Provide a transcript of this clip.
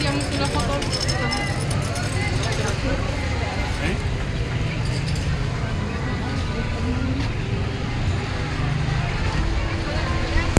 yang sudah foto.